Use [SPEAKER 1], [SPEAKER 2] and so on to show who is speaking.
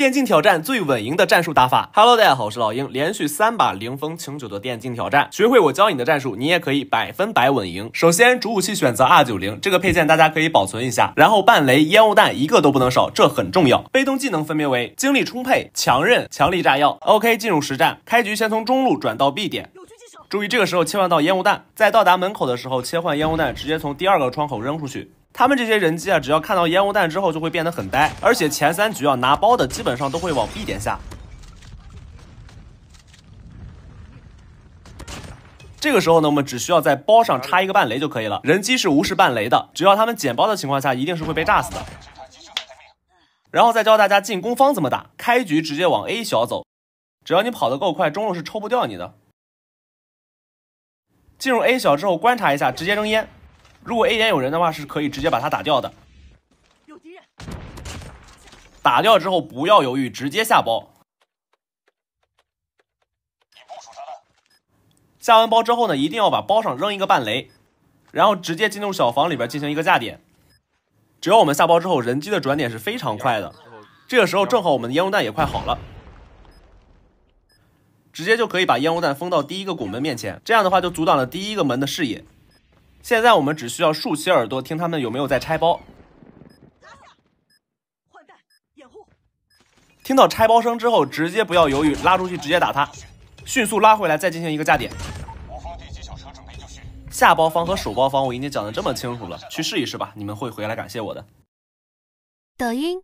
[SPEAKER 1] 电竞挑战最稳赢的战术打法。Hello，大家好，我是老鹰。连续三把零封清九的电竞挑战，学会我教你的战术，你也可以百分百稳赢。首先，主武器选择 R 九零这个配件，大家可以保存一下。然后，半雷、烟雾弹一个都不能少，这很重要。被动技能分别为精力充沛、强韧、强力炸药。OK，进入实战，开局先从中路转到 B 点，注意这个时候切换到烟雾弹，在到达门口的时候切换烟雾弹，直接从第二个窗口扔出去。他们这些人机啊，只要看到烟雾弹之后就会变得很呆，而且前三局啊拿包的基本上都会往 B 点下。这个时候呢，我们只需要在包上插一个半雷就可以了。人机是无视半雷的，只要他们捡包的情况下，一定是会被炸死的。然后再教大家进攻方怎么打，开局直接往 A 小走，只要你跑得够快，中路是抽不掉你的。进入 A 小之后，观察一下，直接扔烟。如果 A 点有人的话，是可以直接把他打掉的。有敌人，打掉之后不要犹豫，直接下包。下完包之后呢，一定要把包上扔一个半雷，然后直接进入小房里边进行一个架点。只要我们下包之后，人机的转点是非常快的。这个时候正好我们的烟雾弹也快好了，直接就可以把烟雾弹封到第一个拱门面前，这样的话就阻挡了第一个门的视野。现在我们只需要竖起耳朵听他们有没有在拆包。换弹掩护。听到拆包声之后，直接不要犹豫，拉出去直接打他，迅速拉回来再进行一个架点。下包方和首包方我已经讲的这么清楚了，去试一试吧，你们会回来感谢我的。抖音。